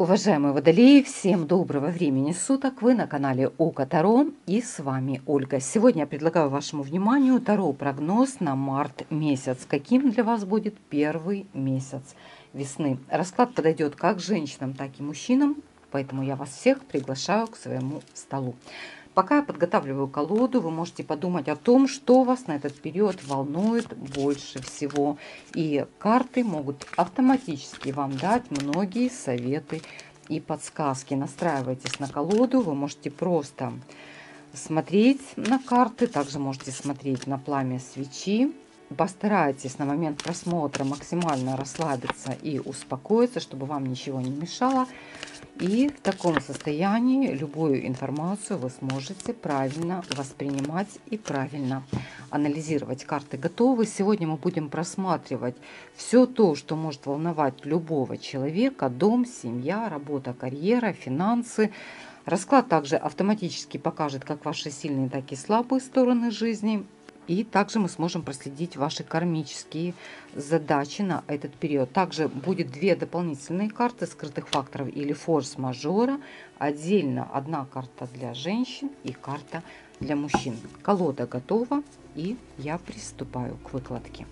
Уважаемые водолеи, всем доброго времени суток! Вы на канале Око Таро и с вами Ольга. Сегодня я предлагаю вашему вниманию Таро прогноз на март месяц. Каким для вас будет первый месяц весны? Расклад подойдет как женщинам, так и мужчинам, поэтому я вас всех приглашаю к своему столу. Пока я подготавливаю колоду, вы можете подумать о том, что вас на этот период волнует больше всего. И карты могут автоматически вам дать многие советы и подсказки. Настраивайтесь на колоду, вы можете просто смотреть на карты, также можете смотреть на пламя свечи. Постарайтесь на момент просмотра максимально расслабиться и успокоиться, чтобы вам ничего не мешало. И в таком состоянии любую информацию вы сможете правильно воспринимать и правильно анализировать. Карты готовы. Сегодня мы будем просматривать все то, что может волновать любого человека. Дом, семья, работа, карьера, финансы. Расклад также автоматически покажет как ваши сильные, так и слабые стороны жизни. И также мы сможем проследить ваши кармические задачи на этот период. Также будет две дополнительные карты скрытых факторов или форс-мажора. Отдельно одна карта для женщин и карта для мужчин. Колода готова и я приступаю к выкладке.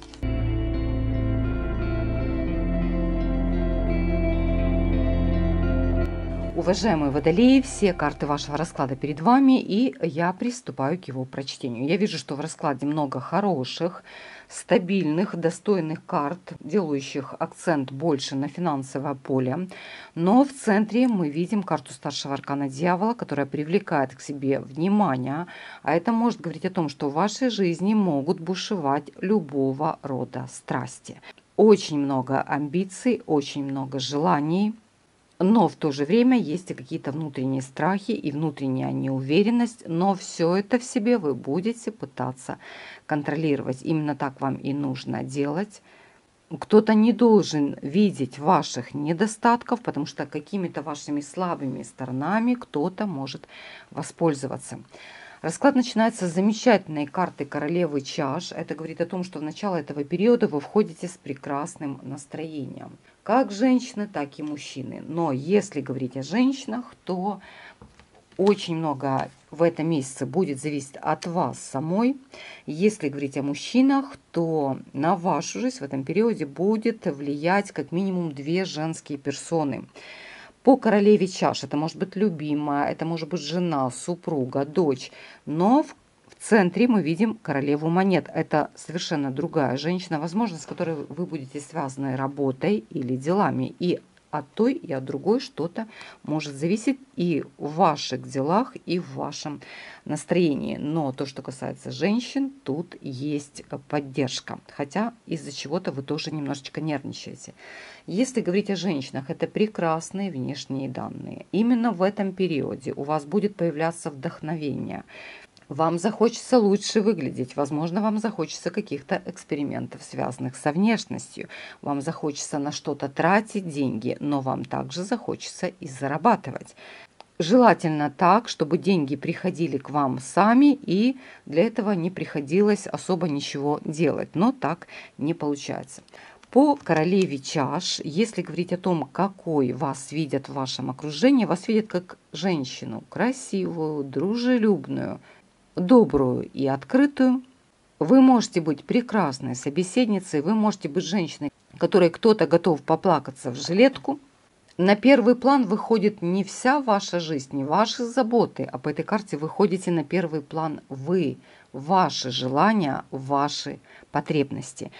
Уважаемые водолеи, все карты вашего расклада перед вами, и я приступаю к его прочтению. Я вижу, что в раскладе много хороших, стабильных, достойных карт, делающих акцент больше на финансовое поле. Но в центре мы видим карту старшего аркана дьявола, которая привлекает к себе внимание. А это может говорить о том, что в вашей жизни могут бушевать любого рода страсти. Очень много амбиций, очень много желаний – но в то же время есть и какие-то внутренние страхи и внутренняя неуверенность, но все это в себе вы будете пытаться контролировать. Именно так вам и нужно делать. Кто-то не должен видеть ваших недостатков, потому что какими-то вашими слабыми сторонами кто-то может воспользоваться. Расклад начинается с замечательной карты королевы чаш. Это говорит о том, что в начало этого периода вы входите с прекрасным настроением как женщины, так и мужчины. Но если говорить о женщинах, то очень много в этом месяце будет зависеть от вас самой. Если говорить о мужчинах, то на вашу жизнь в этом периоде будет влиять как минимум две женские персоны. По королеве чаш это может быть любимая, это может быть жена, супруга, дочь. Но в в центре мы видим королеву монет. Это совершенно другая женщина, возможно, с которой вы будете связаны работой или делами. И от той и от другой что-то может зависеть и в ваших делах, и в вашем настроении. Но то, что касается женщин, тут есть поддержка. Хотя из-за чего-то вы тоже немножечко нервничаете. Если говорить о женщинах, это прекрасные внешние данные. Именно в этом периоде у вас будет появляться вдохновение. Вам захочется лучше выглядеть, возможно, вам захочется каких-то экспериментов, связанных со внешностью. Вам захочется на что-то тратить деньги, но вам также захочется и зарабатывать. Желательно так, чтобы деньги приходили к вам сами, и для этого не приходилось особо ничего делать. Но так не получается. По королеве чаш, если говорить о том, какой вас видят в вашем окружении, вас видят как женщину красивую, дружелюбную, добрую и открытую. Вы можете быть прекрасной собеседницей, вы можете быть женщиной, которой кто-то готов поплакаться в жилетку. На первый план выходит не вся ваша жизнь, не ваши заботы, а по этой карте выходите на первый план вы, ваши желания, ваши потребности.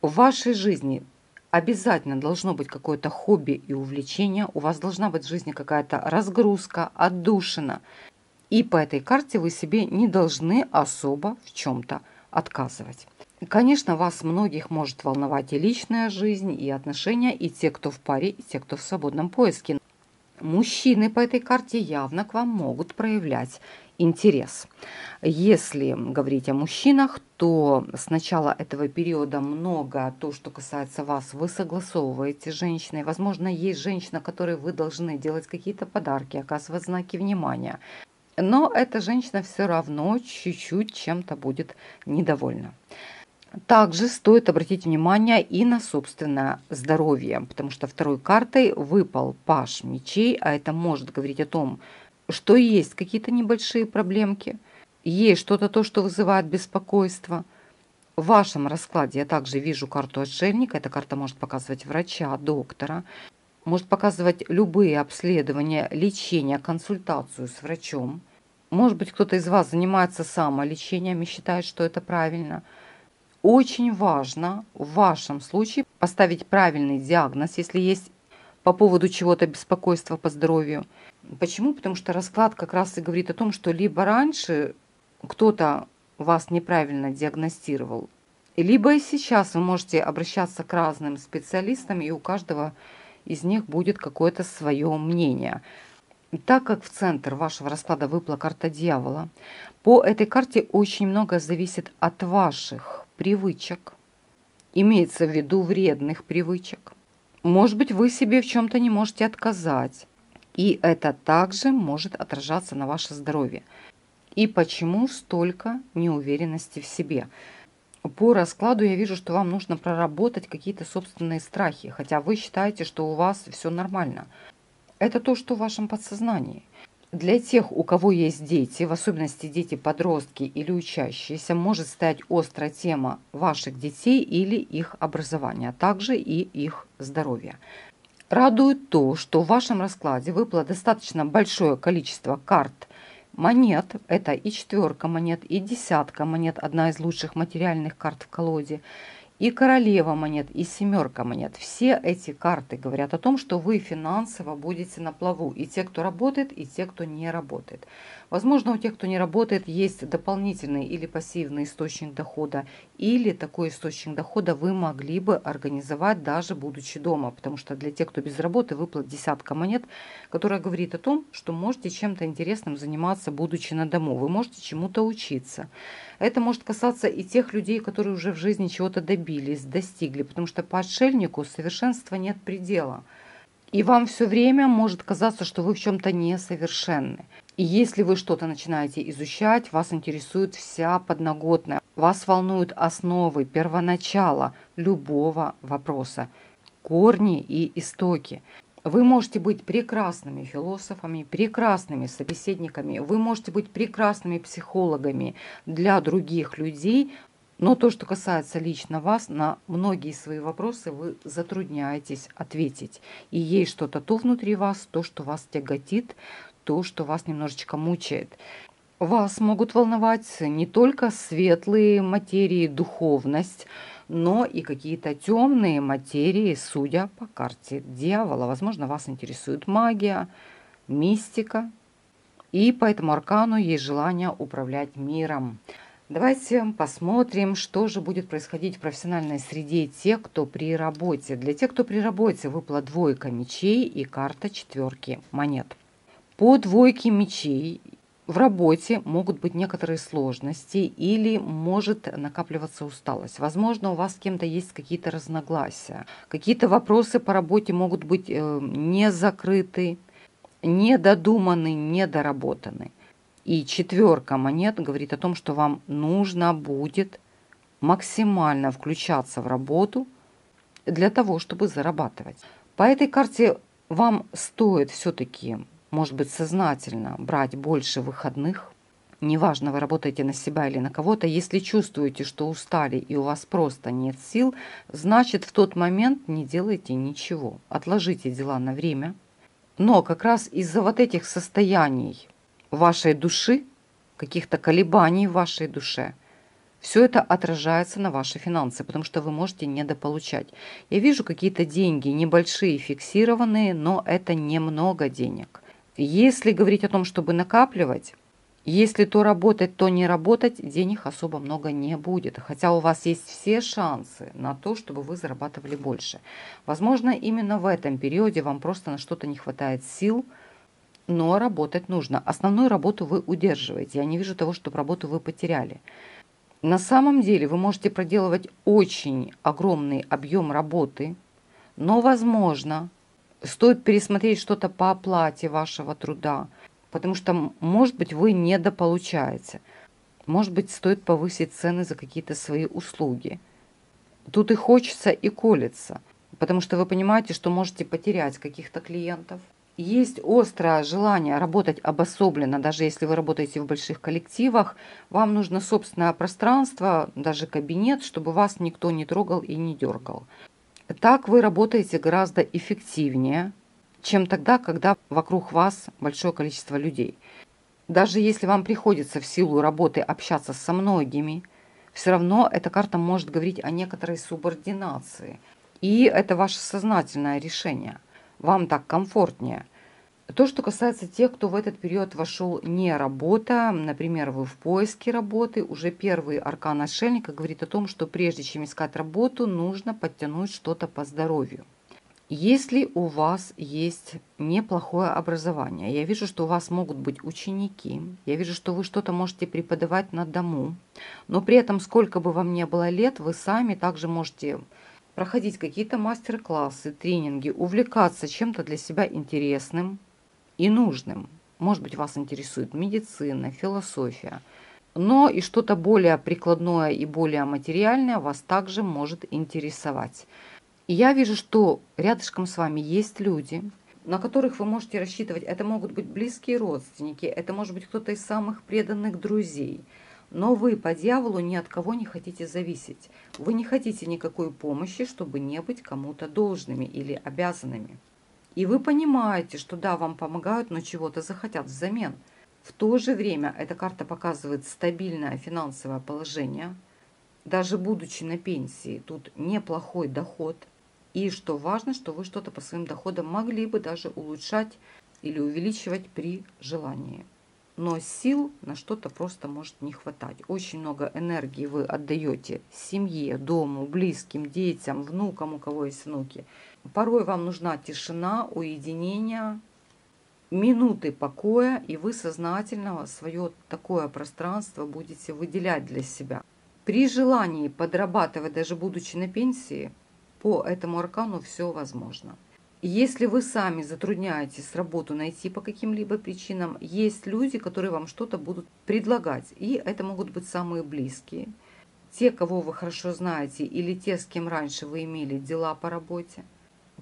В вашей жизни обязательно должно быть какое-то хобби и увлечение, у вас должна быть в жизни какая-то разгрузка, отдушина – и по этой карте вы себе не должны особо в чем-то отказывать. Конечно, вас многих может волновать и личная жизнь, и отношения, и те, кто в паре, и те, кто в свободном поиске. Мужчины по этой карте явно к вам могут проявлять интерес. Если говорить о мужчинах, то с начала этого периода много то, что касается вас, вы согласовываете с женщиной. Возможно, есть женщина, которой вы должны делать какие-то подарки, оказывать знаки внимания. Но эта женщина все равно чуть-чуть чем-то будет недовольна. Также стоит обратить внимание и на собственное здоровье, потому что второй картой выпал паш мечей, а это может говорить о том, что есть какие-то небольшие проблемки, есть что-то то, что вызывает беспокойство. В вашем раскладе я также вижу карту отшельника. Эта карта может показывать врача, доктора, может показывать любые обследования, лечение, консультацию с врачом. Может быть, кто-то из вас занимается самолечением и считает, что это правильно – очень важно в вашем случае поставить правильный диагноз, если есть по поводу чего-то беспокойства по здоровью. Почему? Потому что расклад как раз и говорит о том, что либо раньше кто-то вас неправильно диагностировал, либо и сейчас вы можете обращаться к разным специалистам, и у каждого из них будет какое-то свое мнение. Так как в центр вашего расклада выпала карта дьявола, по этой карте очень много зависит от ваших привычек. Имеется в виду вредных привычек. Может быть, вы себе в чем-то не можете отказать. И это также может отражаться на ваше здоровье. И почему столько неуверенности в себе? По раскладу я вижу, что вам нужно проработать какие-то собственные страхи, хотя вы считаете, что у вас все нормально. Это то, что в вашем подсознании. Для тех, у кого есть дети, в особенности дети-подростки или учащиеся, может стать острая тема ваших детей или их образования, а также и их здоровья. Радует то, что в вашем раскладе выпало достаточно большое количество карт монет. Это и четверка монет, и десятка монет, одна из лучших материальных карт в колоде – и королева монет, и семерка монет. Все эти карты говорят о том, что вы финансово будете на плаву. И те, кто работает, и те, кто не работает. Возможно, у тех, кто не работает, есть дополнительный или пассивный источник дохода, или такой источник дохода вы могли бы организовать даже будучи дома, потому что для тех, кто без работы, выплат десятка монет, которая говорит о том, что можете чем-то интересным заниматься, будучи на дому, вы можете чему-то учиться. Это может касаться и тех людей, которые уже в жизни чего-то добились, достигли, потому что по отшельнику совершенства нет предела. И вам все время может казаться, что вы в чем-то несовершенны. И если вы что-то начинаете изучать, вас интересует вся подноготная, вас волнуют основы, первоначала любого вопроса, корни и истоки. Вы можете быть прекрасными философами, прекрасными собеседниками, вы можете быть прекрасными психологами для других людей, но то, что касается лично вас, на многие свои вопросы вы затрудняетесь ответить. И есть что-то то внутри вас, то, что вас тяготит, то, что вас немножечко мучает. Вас могут волновать не только светлые материи, духовность, но и какие-то темные материи, судя по карте дьявола. Возможно, вас интересует магия, мистика, и по этому аркану есть желание управлять миром. Давайте посмотрим, что же будет происходить в профессиональной среде тех, кто при работе. Для тех, кто при работе, выпала двойка мечей и карта четверки монет. По двойке мечей в работе могут быть некоторые сложности или может накапливаться усталость. Возможно, у вас с кем-то есть какие-то разногласия. Какие-то вопросы по работе могут быть э, не закрыты, недодуманы, недоработаны. И четверка монет говорит о том, что вам нужно будет максимально включаться в работу для того, чтобы зарабатывать. По этой карте вам стоит все-таки может быть, сознательно брать больше выходных. Неважно, вы работаете на себя или на кого-то, если чувствуете, что устали и у вас просто нет сил, значит, в тот момент не делайте ничего. Отложите дела на время. Но как раз из-за вот этих состояний вашей души, каких-то колебаний в вашей душе, все это отражается на ваши финансы, потому что вы можете недополучать. Я вижу какие-то деньги, небольшие, фиксированные, но это немного денег – если говорить о том, чтобы накапливать, если то работать, то не работать, денег особо много не будет. Хотя у вас есть все шансы на то, чтобы вы зарабатывали больше. Возможно, именно в этом периоде вам просто на что-то не хватает сил, но работать нужно. Основную работу вы удерживаете. Я не вижу того, чтобы работу вы потеряли. На самом деле вы можете проделывать очень огромный объем работы, но, возможно, стоит пересмотреть что-то по оплате вашего труда, потому что, может быть, вы недополучаете. Может быть, стоит повысить цены за какие-то свои услуги. Тут и хочется, и колется, потому что вы понимаете, что можете потерять каких-то клиентов. Есть острое желание работать обособленно, даже если вы работаете в больших коллективах. Вам нужно собственное пространство, даже кабинет, чтобы вас никто не трогал и не дергал. Так вы работаете гораздо эффективнее, чем тогда, когда вокруг вас большое количество людей. Даже если вам приходится в силу работы общаться со многими, все равно эта карта может говорить о некоторой субординации. И это ваше сознательное решение. Вам так комфортнее. То, что касается тех, кто в этот период вошел не работа, например, вы в поиске работы, уже первый аркан отшельника говорит о том, что прежде чем искать работу, нужно подтянуть что-то по здоровью. Если у вас есть неплохое образование, я вижу, что у вас могут быть ученики, я вижу, что вы что-то можете преподавать на дому, но при этом, сколько бы вам ни было лет, вы сами также можете проходить какие-то мастер-классы, тренинги, увлекаться чем-то для себя интересным и нужным. Может быть, вас интересует медицина, философия, но и что-то более прикладное и более материальное вас также может интересовать. И я вижу, что рядышком с вами есть люди, на которых вы можете рассчитывать. Это могут быть близкие родственники, это может быть кто-то из самых преданных друзей. Но вы по дьяволу ни от кого не хотите зависеть. Вы не хотите никакой помощи, чтобы не быть кому-то должными или обязанными. И вы понимаете, что да, вам помогают, но чего-то захотят взамен. В то же время эта карта показывает стабильное финансовое положение. Даже будучи на пенсии, тут неплохой доход – и что важно, что вы что-то по своим доходам могли бы даже улучшать или увеличивать при желании. Но сил на что-то просто может не хватать. Очень много энергии вы отдаете семье, дому, близким, детям, внукам, у кого есть внуки. Порой вам нужна тишина, уединение, минуты покоя, и вы сознательно свое такое пространство будете выделять для себя. При желании подрабатывать, даже будучи на пенсии, по этому аркану все возможно. Если вы сами затрудняетесь работу найти по каким-либо причинам, есть люди, которые вам что-то будут предлагать. И это могут быть самые близкие. Те, кого вы хорошо знаете, или те, с кем раньше вы имели дела по работе.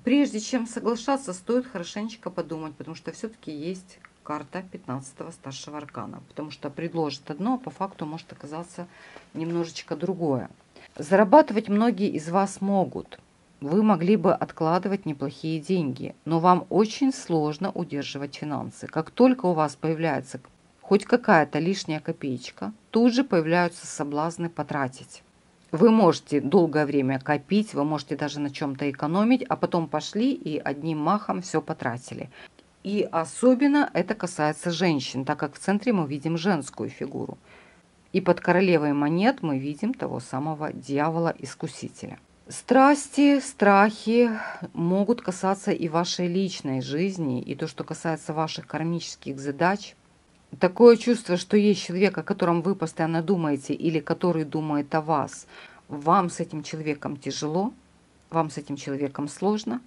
Прежде чем соглашаться, стоит хорошенечко подумать, потому что все-таки есть карта 15-го старшего аркана. Потому что предложит одно, а по факту может оказаться немножечко другое. Зарабатывать многие из вас могут – вы могли бы откладывать неплохие деньги, но вам очень сложно удерживать финансы. Как только у вас появляется хоть какая-то лишняя копеечка, тут же появляются соблазны потратить. Вы можете долгое время копить, вы можете даже на чем-то экономить, а потом пошли и одним махом все потратили. И особенно это касается женщин, так как в центре мы видим женскую фигуру. И под королевой монет мы видим того самого дьявола-искусителя. Страсти, страхи могут касаться и вашей личной жизни, и то, что касается ваших кармических задач. Такое чувство, что есть человек, о котором вы постоянно думаете, или который думает о вас. Вам с этим человеком тяжело, вам с этим человеком сложно,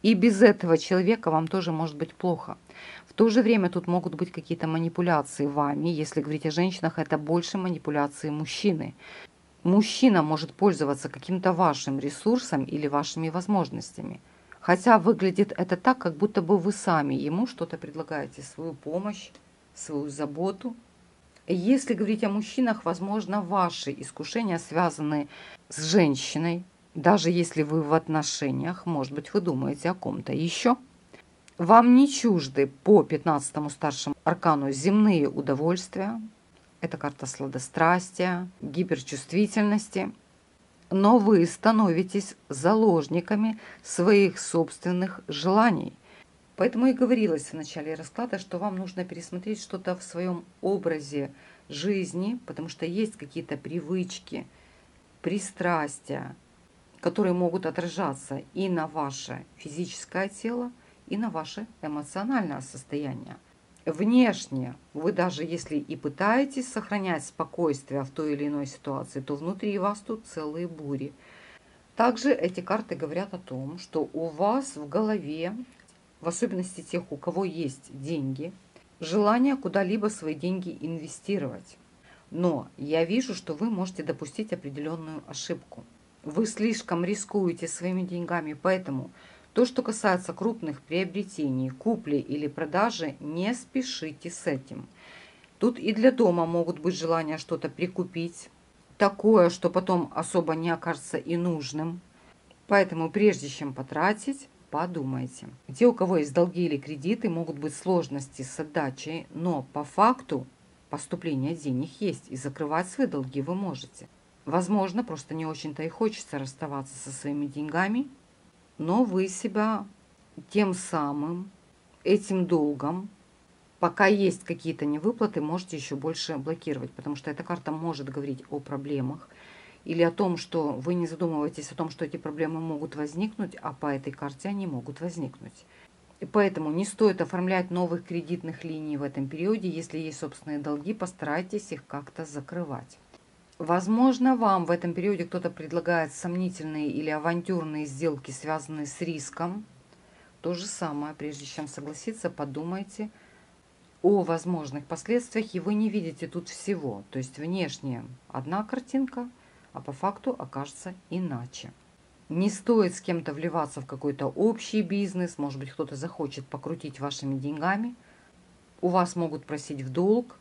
и без этого человека вам тоже может быть плохо. В то же время тут могут быть какие-то манипуляции вами. Если говорить о женщинах, это больше манипуляции мужчины мужчина может пользоваться каким-то вашим ресурсом или вашими возможностями. Хотя выглядит это так, как будто бы вы сами ему что-то предлагаете, свою помощь, свою заботу. Если говорить о мужчинах, возможно, ваши искушения связаны с женщиной. Даже если вы в отношениях, может быть, вы думаете о ком-то еще. Вам не чужды по 15 старшему аркану земные удовольствия, это карта сладострастия, гиперчувствительности. Но вы становитесь заложниками своих собственных желаний. Поэтому и говорилось в начале расклада, что вам нужно пересмотреть что-то в своем образе жизни, потому что есть какие-то привычки, пристрастия, которые могут отражаться и на ваше физическое тело, и на ваше эмоциональное состояние внешне вы даже если и пытаетесь сохранять спокойствие в той или иной ситуации, то внутри вас тут целые бури. Также эти карты говорят о том, что у вас в голове, в особенности тех, у кого есть деньги, желание куда-либо свои деньги инвестировать. Но я вижу, что вы можете допустить определенную ошибку. Вы слишком рискуете своими деньгами, поэтому то, что касается крупных приобретений, купли или продажи, не спешите с этим. Тут и для дома могут быть желания что-то прикупить, такое, что потом особо не окажется и нужным. Поэтому прежде чем потратить, подумайте. Те, у кого есть долги или кредиты, могут быть сложности с отдачей, но по факту поступления денег есть, и закрывать свои долги вы можете. Возможно, просто не очень-то и хочется расставаться со своими деньгами, но вы себя тем самым, этим долгом, пока есть какие-то невыплаты, можете еще больше блокировать, потому что эта карта может говорить о проблемах или о том, что вы не задумываетесь о том, что эти проблемы могут возникнуть, а по этой карте они могут возникнуть. И поэтому не стоит оформлять новых кредитных линий в этом периоде. Если есть собственные долги, постарайтесь их как-то закрывать. Возможно, вам в этом периоде кто-то предлагает сомнительные или авантюрные сделки, связанные с риском. То же самое, прежде чем согласиться, подумайте о возможных последствиях, и вы не видите тут всего. То есть внешне одна картинка, а по факту окажется иначе. Не стоит с кем-то вливаться в какой-то общий бизнес, может быть, кто-то захочет покрутить вашими деньгами. У вас могут просить в долг,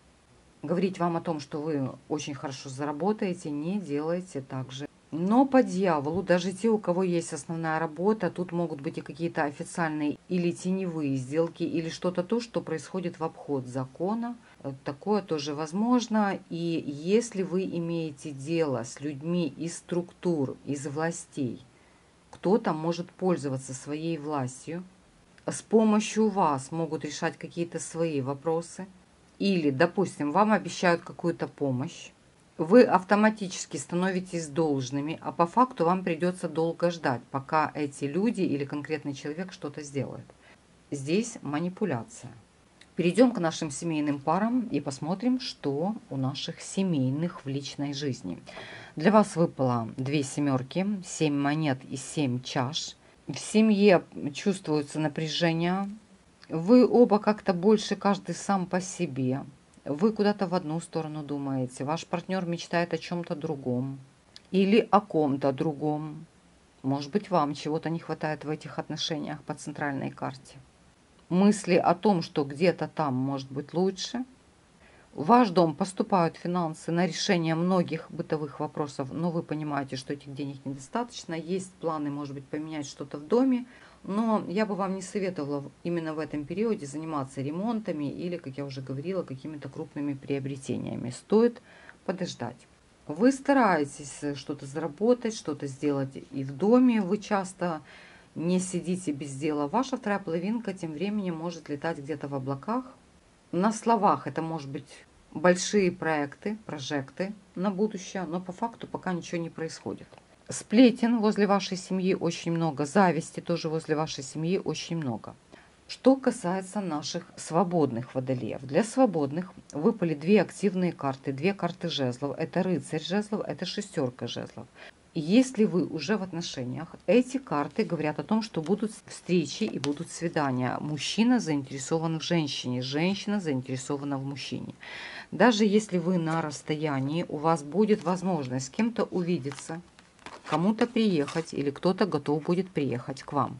говорить вам о том, что вы очень хорошо заработаете, не делайте так же. Но по дьяволу, даже те, у кого есть основная работа, тут могут быть и какие-то официальные или теневые сделки, или что-то то, что происходит в обход закона. Такое тоже возможно. И если вы имеете дело с людьми из структур, из властей, кто-то может пользоваться своей властью, с помощью вас могут решать какие-то свои вопросы, или, допустим, вам обещают какую-то помощь, вы автоматически становитесь должными, а по факту вам придется долго ждать, пока эти люди или конкретный человек что-то сделает. Здесь манипуляция. Перейдем к нашим семейным парам и посмотрим, что у наших семейных в личной жизни. Для вас выпало две семерки, семь монет и семь чаш. В семье чувствуется напряжение. Вы оба как-то больше каждый сам по себе. Вы куда-то в одну сторону думаете, ваш партнер мечтает о чем-то другом или о ком-то другом. Может быть, вам чего-то не хватает в этих отношениях по центральной карте мысли о том, что где-то там может быть лучше. В ваш дом поступают финансы на решение многих бытовых вопросов, но вы понимаете, что этих денег недостаточно. Есть планы, может быть, поменять что-то в доме, но я бы вам не советовала именно в этом периоде заниматься ремонтами или, как я уже говорила, какими-то крупными приобретениями. Стоит подождать. Вы стараетесь что-то заработать, что-то сделать и в доме. Вы часто не сидите без дела. Ваша вторая половинка тем временем может летать где-то в облаках. На словах это может быть большие проекты, прожекты на будущее, но по факту пока ничего не происходит. Сплетен возле вашей семьи очень много, зависти тоже возле вашей семьи очень много. Что касается наших свободных водолеев. Для свободных выпали две активные карты, две карты жезлов. Это рыцарь жезлов, это шестерка жезлов. Если вы уже в отношениях, эти карты говорят о том, что будут встречи и будут свидания. Мужчина заинтересован в женщине, женщина заинтересована в мужчине. Даже если вы на расстоянии, у вас будет возможность с кем-то увидеться, кому-то приехать или кто-то готов будет приехать к вам.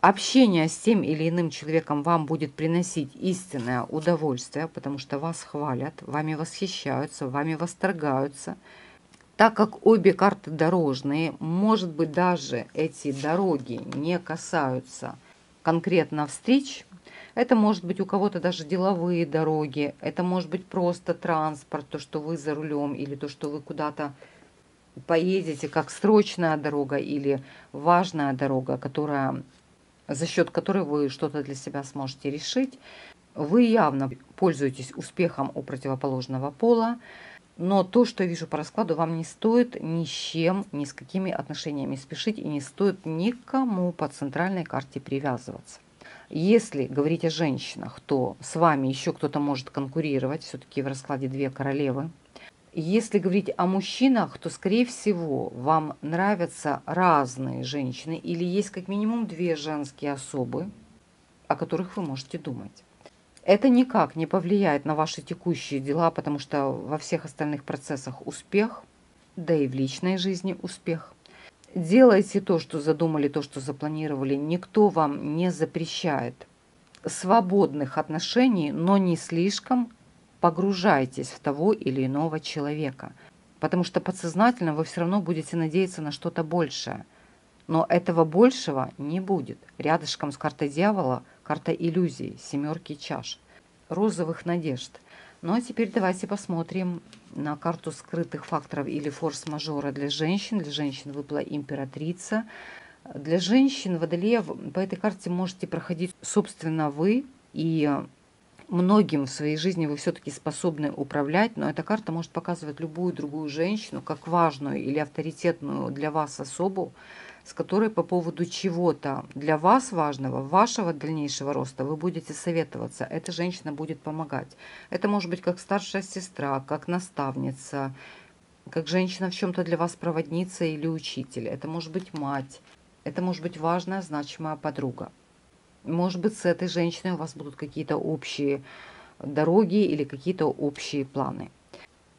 Общение с тем или иным человеком вам будет приносить истинное удовольствие, потому что вас хвалят, вами восхищаются, вами восторгаются – так как обе карты дорожные, может быть даже эти дороги не касаются конкретно встреч, это может быть у кого-то даже деловые дороги, это может быть просто транспорт, то, что вы за рулем, или то, что вы куда-то поедете, как срочная дорога или важная дорога, которая, за счет которой вы что-то для себя сможете решить. Вы явно пользуетесь успехом у противоположного пола, но то, что я вижу по раскладу, вам не стоит ни с чем, ни с какими отношениями спешить и не стоит никому по центральной карте привязываться. Если говорить о женщинах, то с вами еще кто-то может конкурировать, все-таки в раскладе две королевы. Если говорить о мужчинах, то, скорее всего, вам нравятся разные женщины или есть как минимум две женские особы, о которых вы можете думать. Это никак не повлияет на ваши текущие дела, потому что во всех остальных процессах успех, да и в личной жизни успех. Делайте то, что задумали, то, что запланировали. Никто вам не запрещает свободных отношений, но не слишком погружайтесь в того или иного человека. Потому что подсознательно вы все равно будете надеяться на что-то большее. Но этого большего не будет. Рядышком с картой дьявола карта иллюзий, семерки чаш, розовых надежд. Ну а теперь давайте посмотрим на карту скрытых факторов или форс-мажора для женщин. Для женщин выпала императрица. Для женщин Водолея по этой карте можете проходить, собственно, вы. И многим в своей жизни вы все-таки способны управлять, но эта карта может показывать любую другую женщину как важную или авторитетную для вас особу, с которой по поводу чего-то для вас важного, вашего дальнейшего роста вы будете советоваться. Эта женщина будет помогать. Это может быть как старшая сестра, как наставница, как женщина в чем-то для вас проводница или учитель. Это может быть мать. Это может быть важная, значимая подруга. Может быть, с этой женщиной у вас будут какие-то общие дороги или какие-то общие планы.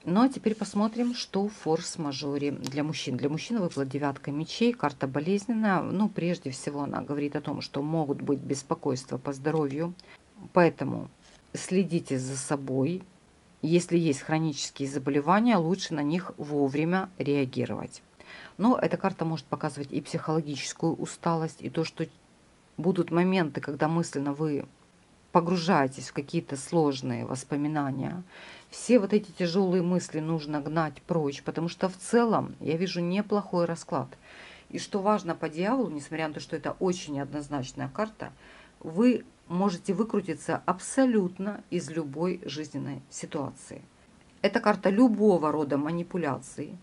Ну а теперь посмотрим, что в форс-мажоре для мужчин. Для мужчин выпала девятка мечей, карта болезненная. Ну, прежде всего, она говорит о том, что могут быть беспокойства по здоровью. Поэтому следите за собой. Если есть хронические заболевания, лучше на них вовремя реагировать. Но эта карта может показывать и психологическую усталость, и то, что будут моменты, когда мысленно вы погружаетесь в какие-то сложные воспоминания, все вот эти тяжелые мысли нужно гнать прочь, потому что в целом я вижу неплохой расклад. И что важно по дьяволу, несмотря на то, что это очень неоднозначная карта, вы можете выкрутиться абсолютно из любой жизненной ситуации. Это карта любого рода манипуляций,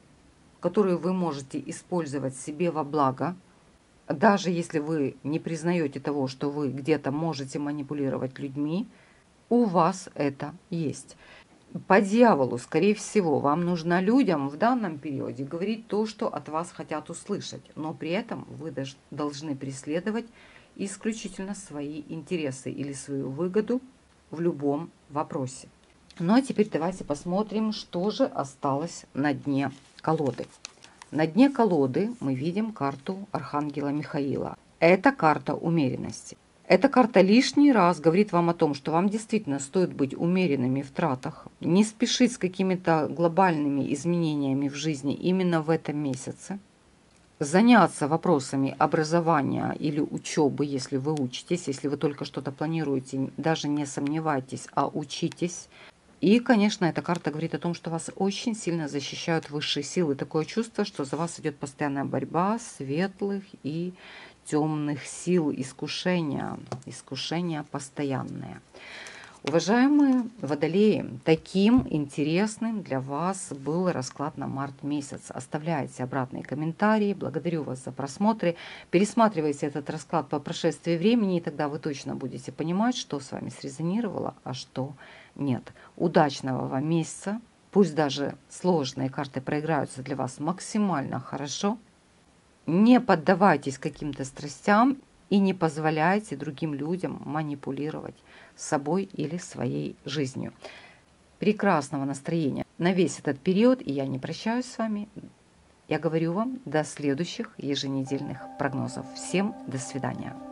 которые вы можете использовать себе во благо, даже если вы не признаете того, что вы где-то можете манипулировать людьми, у вас это есть по дьяволу, скорее всего, вам нужно людям в данном периоде говорить то, что от вас хотят услышать, но при этом вы должны преследовать исключительно свои интересы или свою выгоду в любом вопросе. Ну а теперь давайте посмотрим, что же осталось на дне колоды. На дне колоды мы видим карту Архангела Михаила. Это карта умеренности. Эта карта лишний раз говорит вам о том, что вам действительно стоит быть умеренными в тратах, не спешить с какими-то глобальными изменениями в жизни именно в этом месяце, заняться вопросами образования или учебы, если вы учитесь, если вы только что-то планируете, даже не сомневайтесь, а учитесь. И, конечно, эта карта говорит о том, что вас очень сильно защищают высшие силы. Такое чувство, что за вас идет постоянная борьба светлых и темных сил, искушения, искушения постоянные. Уважаемые водолеи, таким интересным для вас был расклад на март месяц. Оставляйте обратные комментарии. Благодарю вас за просмотры. Пересматривайте этот расклад по прошествии времени, и тогда вы точно будете понимать, что с вами срезонировало, а что нет. Удачного вам месяца. Пусть даже сложные карты проиграются для вас максимально хорошо – не поддавайтесь каким-то страстям и не позволяйте другим людям манипулировать собой или своей жизнью. Прекрасного настроения на весь этот период, и я не прощаюсь с вами. Я говорю вам до следующих еженедельных прогнозов. Всем до свидания.